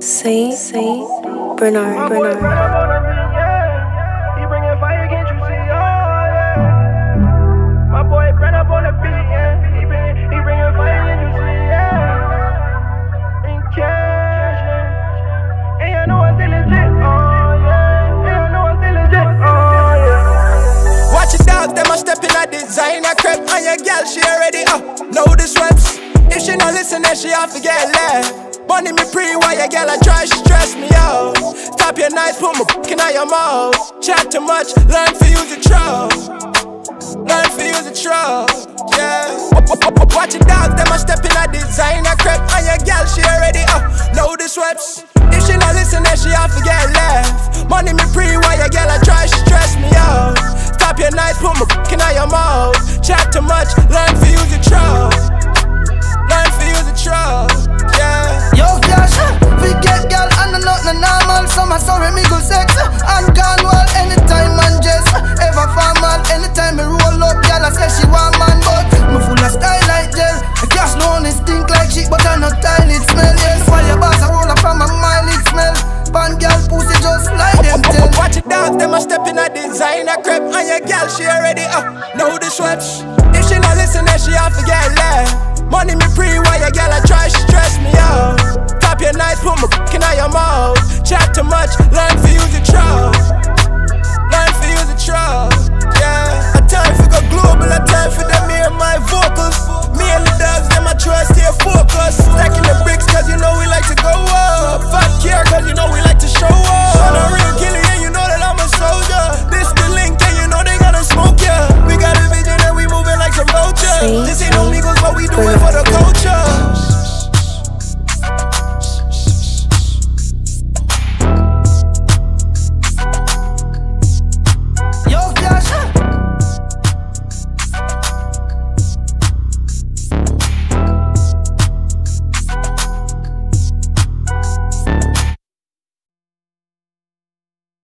Saint Saint Bernard Bernard. A designer crep And your girl, she already up, know the sweats. If she not listen, then she have to get left. Money me pre, why your girl I try, she stress me out. Tap your nice, put my in your mouth. Chat too much, learn to use the trust. Learn to use the trust, yeah. Watch it dogs, them a step in a designer crep And your girl, she already up, know the sweats. If she not listen, then she have to get left. Money me pre, why your girl I try, she stress me out. Tap your nice, put my in your mouth Chat too much, learn for use the trust. Learn to use the trust, yeah. Yo, cash, we get girl the not normal. Some are sorry, me go sex. And gone well anytime man just ever formal. Anytime me roll up, girl I say she want man, but me full of style like gel. Cash no only stink like shit, but I not tile in a crib on your girl, she already up. Uh, know the sweats. If she not listen, then she have to get left. Money me pre, why your girl I try, she stress me out. Top your nights, put my in your mouth. Chat too much, learn to use your trust.